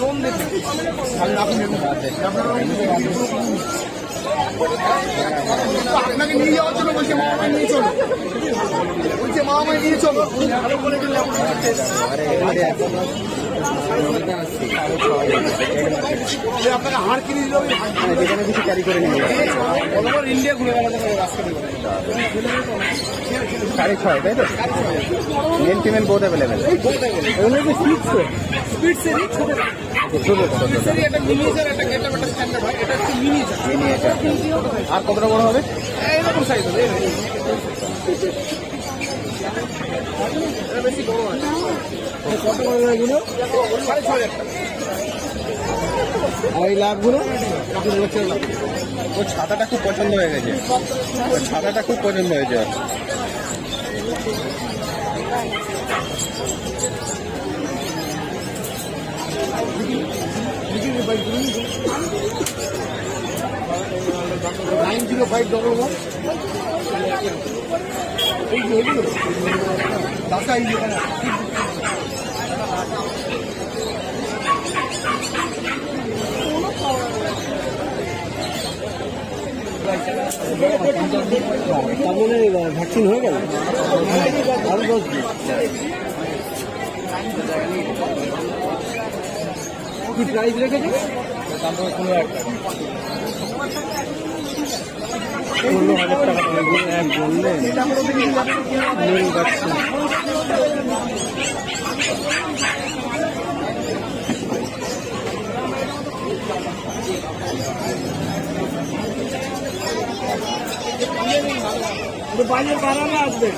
Loan দেবে আপনাকে নিয়ে যাওয়ার জন্য বলছে মা আমায় নিয়ে চলো। বলছে মা আমায় নিয়ে চলো। আপনাকে হাড় কিনে দিল যেখানে কিছু ক্যারি করে নিয়ে ইন্ডিয়া ঘুরে বেড়াতে পারে সাড়ে ছয় তাই তো? Male female both available speed সেরি ছোট। হয়। আর কতটা বড় হবে? এইরকম সাইজ হবে কত বড় এগুলো সাড়ে ছয় আর এই লাভগুলো ওর ছাতাটা খুব পছন্দ হয়ে গেছে। ছাতাটা খুব পছন্দ হয়েছে। Nine zero five double one. এই দাদা, এই তাহলে ভ্যাকসিন হয়ে গেল। আরও দশ দিন কি প্রাইস রেখেছে ষোলো হাজার টাকা বললেন মেল ভ্যাকসিন বাইরে বাড়ানো আসবে